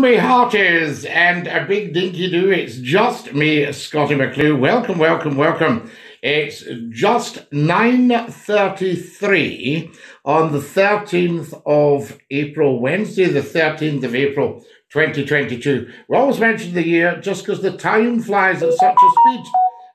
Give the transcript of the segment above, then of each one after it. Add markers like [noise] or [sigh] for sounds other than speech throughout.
me hearties and a big dinky do. It's just me, Scottie McClue. Welcome, welcome, welcome. It's just 9.33 on the 13th of April, Wednesday, the 13th of April, 2022. We always mention the year just because the time flies at such a speed.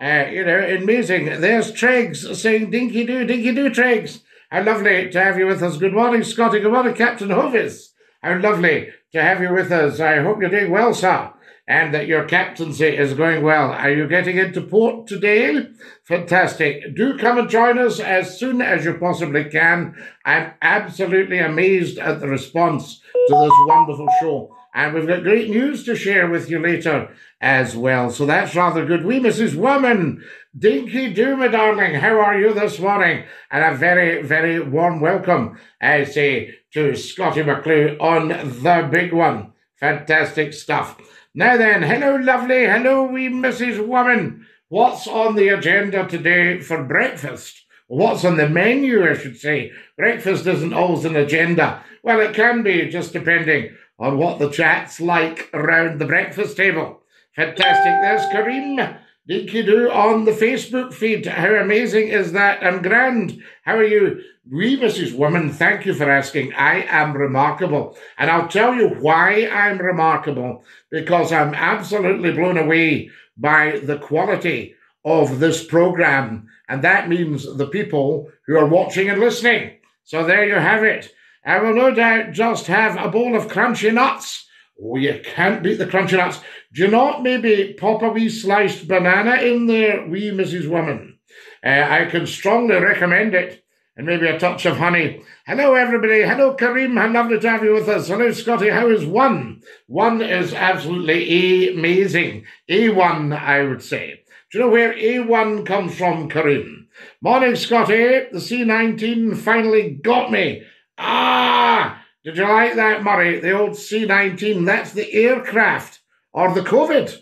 Uh, you know, amazing. There's Treggs saying dinky do, dinky do, Treggs. How lovely to have you with us. Good morning, Scotty. Good morning, Captain Hovis. How lovely to have you with us. I hope you're doing well, sir, and that your captaincy is going well. Are you getting into port today? Fantastic. Do come and join us as soon as you possibly can. I'm absolutely amazed at the response to this wonderful show. And we've got great news to share with you later as well. So that's rather good. We, Mrs. Woman, Dinky Doo, my darling, how are you this morning? And a very, very warm welcome, I say, to Scottie McClue on the big one. Fantastic stuff. Now then, hello, lovely. Hello, wee Mrs. Woman. What's on the agenda today for breakfast? What's on the menu, I should say? Breakfast isn't always an agenda. Well, it can be, just depending on what the chat's like around the breakfast table. Fantastic. There's Kareem. Dinky on the Facebook feed. How amazing is that? I'm grand. How are you? We, Mrs. Woman, thank you for asking. I am remarkable. And I'll tell you why I'm remarkable. Because I'm absolutely blown away by the quality of this program. And that means the people who are watching and listening. So there you have it. I will no doubt just have a bowl of crunchy nuts. Oh, you can't beat the crunchy nuts. Do you not maybe pop a wee sliced banana in there, wee Mrs. Woman? Uh, I can strongly recommend it. And maybe a touch of honey. Hello, everybody. Hello, Kareem. How lovely to have you with us. Hello, Scotty. How is one? One is absolutely amazing. A1, I would say. Do you know where A1 comes from, Kareem? Morning, Scotty. The C19 finally got me. Ah! Did you like that, Murray? The old C 19? That's the aircraft or the COVID.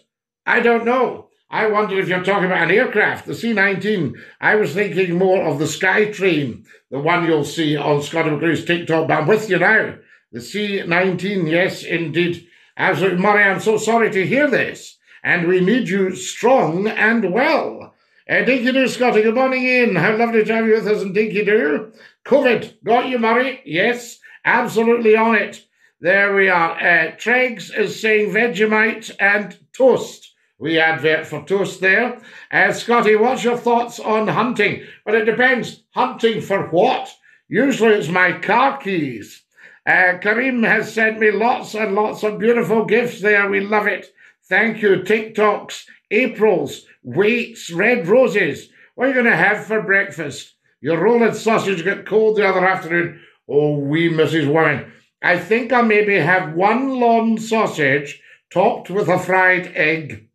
I don't know. I wonder if you're talking about an aircraft, the C 19. I was thinking more of the Skytrain, the one you'll see on Scottie McClue's TikTok, but I'm with you now. The C 19, yes, indeed. Absolutely, Murray, I'm so sorry to hear this. And we need you strong and well. Uh, Dinky do, Scotty. good morning, Ian. How lovely to have you with us in Dinky Doo. COVID, got you, Murray? Yes, absolutely on it. There we are. Uh, Treggs is saying Vegemite and toast. We advert for toast there. Uh, Scottie, what's your thoughts on hunting? Well, it depends. Hunting for what? Usually it's my car keys. Uh, Kareem has sent me lots and lots of beautiful gifts there. We love it. Thank you. TikToks, Aprils, Waits, Red Roses. What are you going to have for breakfast? Your rolled sausage got cold the other afternoon. Oh, wee Mrs. Woman. I think I'll maybe have one long sausage topped with a fried egg.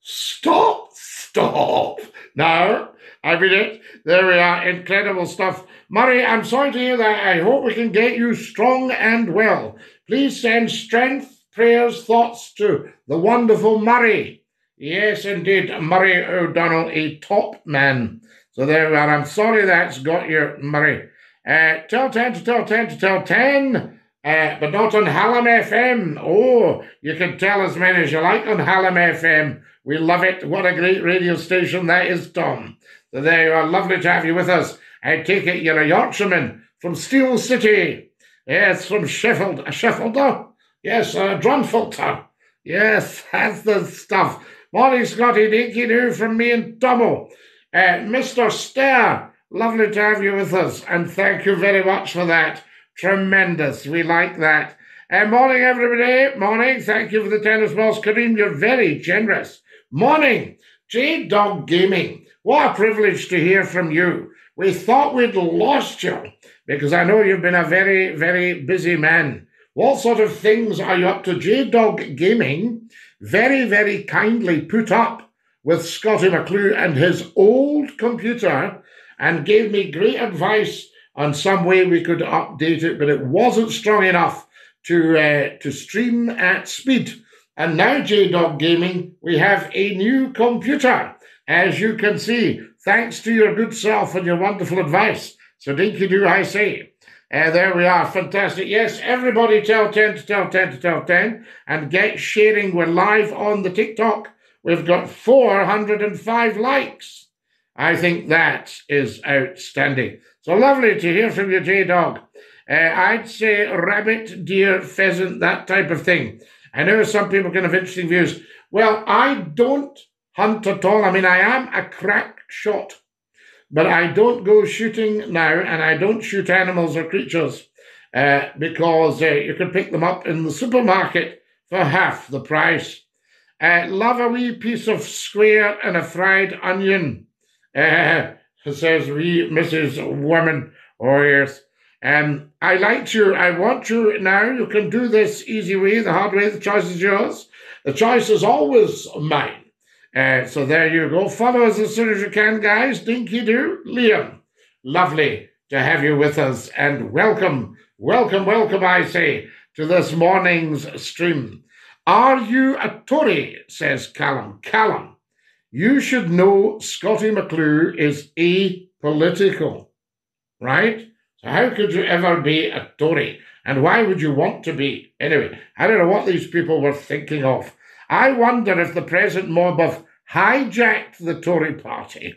Stop! Stop! No, I mean it. There we are. Incredible stuff. Murray, I'm sorry to hear that. I hope we can get you strong and well. Please send strength, prayers, thoughts to the wonderful Murray. Yes, indeed, Murray O'Donnell, a top man. So there we are. I'm sorry that's got your Murray. Uh, tell 10 to tell 10 to tell 10, uh, but not on Hallam FM. Oh, you can tell as many as you like on Hallam FM. We love it. What a great radio station that is, Tom. So there you are. Lovely to have you with us. I take it you're a Yorkshireman from Steel City. Yes, from Sheffield. A Sheffielder? Yes, a Drunfelter. Yes, [laughs] that's the stuff. Morning, Scottie Dinky Doo from me and Tomo. Uh, Mr. Stair, lovely to have you with us, and thank you very much for that. Tremendous. We like that. Uh, morning, everybody. Morning. Thank you for the tennis balls. Kareem, you're very generous. Morning. J Dog Gaming. What a privilege to hear from you. We thought we'd lost you because I know you've been a very, very busy man. What sort of things are you up to? J Dog Gaming very, very kindly put up with Scottie McClue and his old computer and gave me great advice on some way we could update it, but it wasn't strong enough to uh, to stream at speed. And now, JDog Gaming, we have a new computer, as you can see, thanks to your good self and your wonderful advice. So, dinky do I say. Uh, there we are. Fantastic. Yes, everybody tell 10 to tell 10 to tell 10 and get sharing. We're live on the TikTok. We've got 405 likes. I think that is outstanding. So lovely to hear from you, J Dog. Uh, I'd say rabbit, deer, pheasant, that type of thing. I know some people can have interesting views. Well, I don't hunt at all. I mean, I am a crack shot. But I don't go shooting now, and I don't shoot animals or creatures uh, because uh, you can pick them up in the supermarket for half the price. Uh, love a wee piece of square and a fried onion, uh, [laughs] says wee Mrs. Woman. Oh, yes. Um, I like you. I want you now. You can do this easy way, the hard way. The choice is yours. The choice is always mine. Uh, so there you go. Follow us as soon as you can, guys. Dinky do. Liam, lovely to have you with us and welcome, welcome, welcome, I say, to this morning's stream. Are you a Tory? says Callum. Callum, you should know Scottie McClue is apolitical, right? So how could you ever be a Tory? And why would you want to be? Anyway, I don't know what these people were thinking of. I wonder if the present mob have hijacked the Tory party.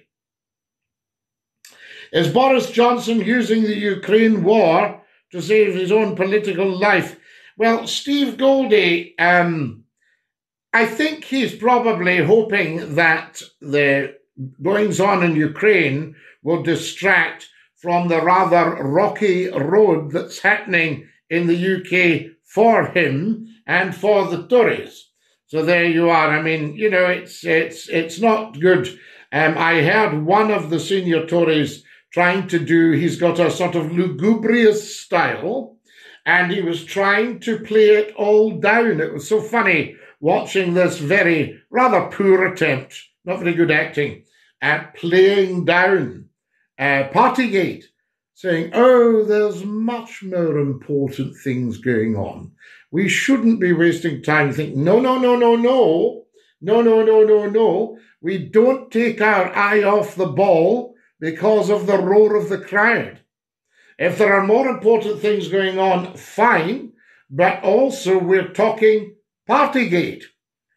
Is Boris Johnson using the Ukraine war to save his own political life? Well, Steve Goldie, um, I think he's probably hoping that the goings on in Ukraine will distract from the rather rocky road that's happening in the UK for him and for the Tories. So there you are. I mean, you know, it's it's it's not good. Um, I heard one of the senior Tories trying to do. He's got a sort of lugubrious style, and he was trying to play it all down. It was so funny watching this very rather poor attempt, not very good acting, at playing down uh, Partygate, saying, "Oh, there's much more important things going on. We shouldn't be wasting time thinking. No, no, no, no, no." No, no, no, no, no. We don't take our eye off the ball because of the roar of the crowd. If there are more important things going on, fine, but also we're talking Partygate.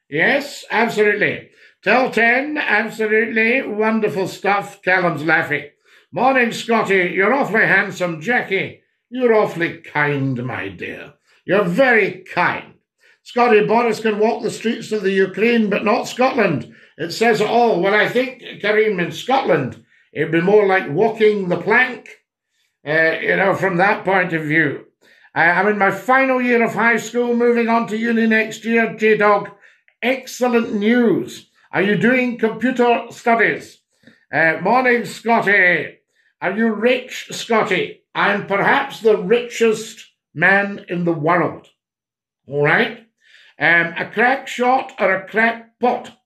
Yes, absolutely. Tell 10, absolutely. Wonderful stuff. Callum's laughing. Morning, Scotty. You're awfully handsome. Jackie, you're awfully kind, my dear. You're very kind. Scotty Boris can walk the streets of the Ukraine, but not Scotland. It says it all. Well, I think, Kareem, in Scotland, it'd be more like walking the plank, uh, you know, from that point of view. I'm in my final year of high school, moving on to uni next year. J Dog, excellent news. Are you doing computer studies? Uh, morning, Scotty. Are you rich, Scotty? I'm perhaps the richest man in the world. All right? Um, a crack shot or a crack pot?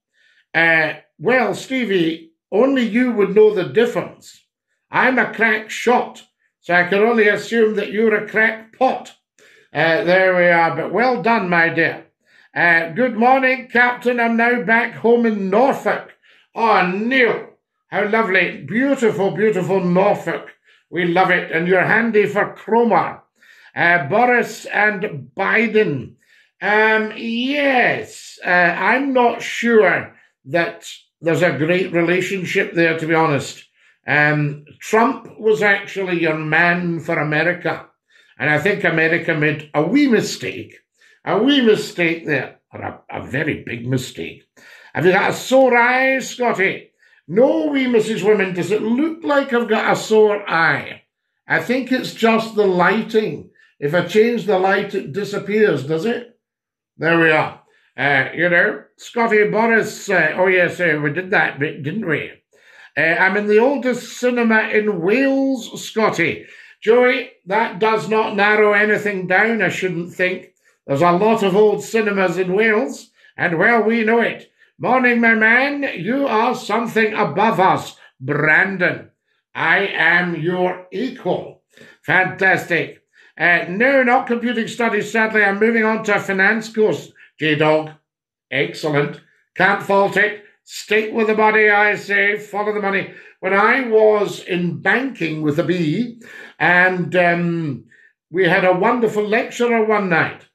Uh, well, Stevie, only you would know the difference. I'm a crack shot, so I can only assume that you're a crack pot. Uh, there we are, but well done, my dear. Uh, good morning, Captain. I'm now back home in Norfolk. Oh, Neil, how lovely. Beautiful, beautiful Norfolk. We love it. And you're handy for Cromer. Uh, Boris and Biden. Um, yes, uh, I'm not sure that there's a great relationship there, to be honest. Um, Trump was actually your man for America. And I think America made a wee mistake, a wee mistake there, or a, a very big mistake. Have you got a sore eye, Scotty? No, wee Mrs. Women, does it look like I've got a sore eye? I think it's just the lighting. If I change the light, it disappears, does it? There we are. Uh, you know, Scotty Boris, uh, oh yes, uh, we did that bit, didn't we? Uh, I'm in the oldest cinema in Wales, Scotty. Joey, that does not narrow anything down, I shouldn't think. There's a lot of old cinemas in Wales, and well, we know it. Morning, my man. You are something above us, Brandon. I am your equal. Fantastic. Uh, no, not computing studies, sadly. I'm moving on to a finance course. J Dog, excellent. Can't fault it. Stick with the money, I say. Follow the money. When I was in banking with a B, and um, we had a wonderful lecturer one night,